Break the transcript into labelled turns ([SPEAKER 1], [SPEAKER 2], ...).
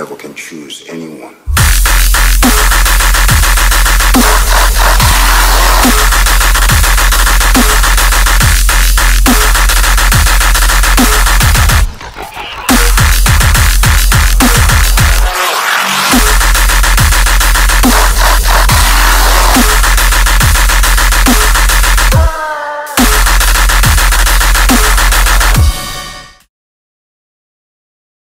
[SPEAKER 1] devil can choose anyone.